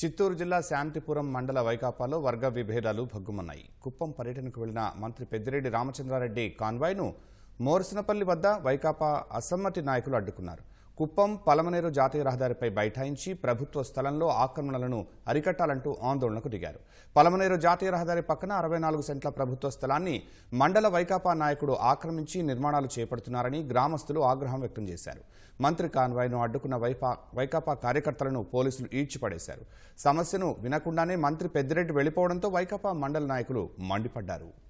చిత్తూరు జిల్లా శాంతిపురం మండల వైకాపాలో వర్గ విభేదాలు భగ్గుమన్నాయి. కుప్పం పర్యటనకు వెళ్ళిన మంత్రి పెద్దిరెడ్డి రామచంద్రారెడ్డి కాన్వాయ్ను మోర్సినపల్లి వద్ద వైకాపా అసమ్మతి నాయకులు అడ్డుకున్నారు. కుప్పం పలమనేరు జాతీయ రహదారిపై బైఠాయించి ప్రభుత్వ స్థలంలో ఆక్రమణలను అరికట్టాలంటూ ఆందోళనకు దిగారు. పలమనేరు జాతీయ రహదారి పక్కన అరవై నాలుగు సెంట్ల ప్రభుత్వ స్థలాన్ని మండల వైకాపా నాయకుడు ఆక్రమించి నిర్మాణాలు చేపడుతున్నారని గ్రామస్తులు ఆగ్రహం వ్యక్తం చేశారు. మంత్రి కాన్వాయ్ను అడ్డుకున్న వైపా వైకాపా కార్యకర్తలను పోలీసులు ఈడ్చిపడేశారు. సమస్యను వినకుండానే మంత్రి పెద్దిరెడ్డి వెళ్ళిపోవడంతో వైకాపా మండల నాయకులు మండిపడ్డారు.